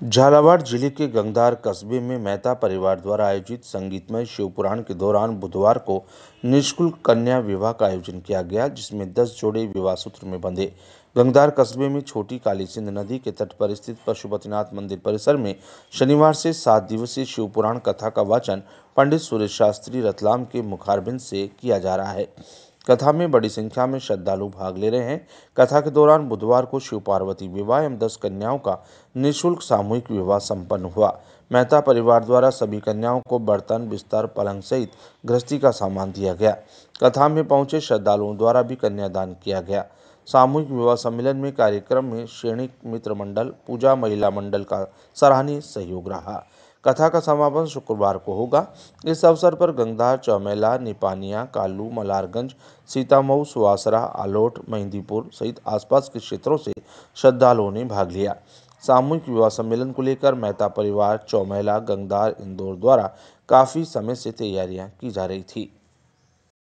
झालावाड़ ज़िले के गंगधार कस्बे में मेहता परिवार द्वारा आयोजित संगीतमय शिवपुराण के दौरान बुधवार को निःशुल्क कन्या विवाह का आयोजन किया गया, जिसमें 10 जोड़े विवाह सूत्र में बंधे। गंगधार कस्बे में छोटी काली सिंध नदी के तट पर स्थित पशुपतिनाथ मंदिर परिसर में शनिवार से सात दिवसीय शिवपुराण कथा का वाचन पंडित सुरेश शास्त्री रतलाम के मुखारबिंद से किया जा रहा है। कथा में बड़ी संख्या में श्रद्धालु भाग ले रहे हैं। कथा के दौरान बुधवार को शिव पार्वती विवाह एवं दस कन्याओं का निःशुल्क सामूहिक विवाह संपन्न हुआ। मेहता परिवार द्वारा सभी कन्याओं को बर्तन, बिस्तर, पलंग सहित गृहस्थी का सामान दिया गया। कथा में पहुँचे श्रद्धालुओं द्वारा भी कन्यादान किया गया। सामूहिक विवाह सम्मेलन में कार्यक्रम में श्रेणिक मित्र मंडल, पूजा महिला मंडल का सराहनीय सहयोग रहा। कथा का समापन शुक्रवार को होगा। इस अवसर पर गंगधार चौमेला, निपानिया, कालू, मलारगंज, सीतामऊ, सुवासरा, आलोट, मेहंदीपुर सहित आसपास के क्षेत्रों से श्रद्धालुओं ने भाग लिया। सामूहिक विवाह सम्मेलन को लेकर मेहता परिवार, चौमेला गंगधार इंदौर द्वारा काफ़ी समय से तैयारियाँ की जा रही थी।